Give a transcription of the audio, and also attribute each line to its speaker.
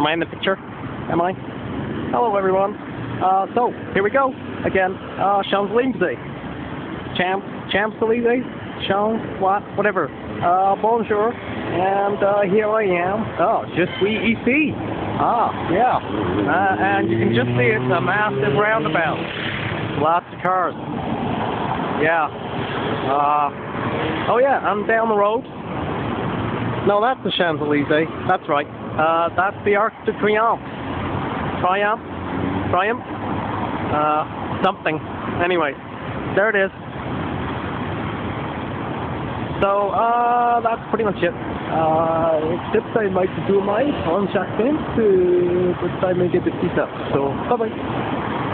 Speaker 1: Am I in the picture? Am I? Hello, everyone. Uh, so, here we go. Again, uh, Champs-Élysées. Champs, Champs-Élysées? Champs, what? Whatever. Uh, bonjour. And, uh, here I am. Oh, just suis ici. Ah, yeah. Uh, and you can just see it's a massive roundabout. Lots of cars. Yeah. Uh, oh yeah, I'm down the road. No, that's the Champs-Élysées. That's right. Uh, that's the Arc de Triomphe. Triumph? Triumph? Uh, something. Anyway, there it is. So, uh, that's pretty much it. Uh, except I might do my on Jacques uh, but I may get the pizza. So, bye-bye.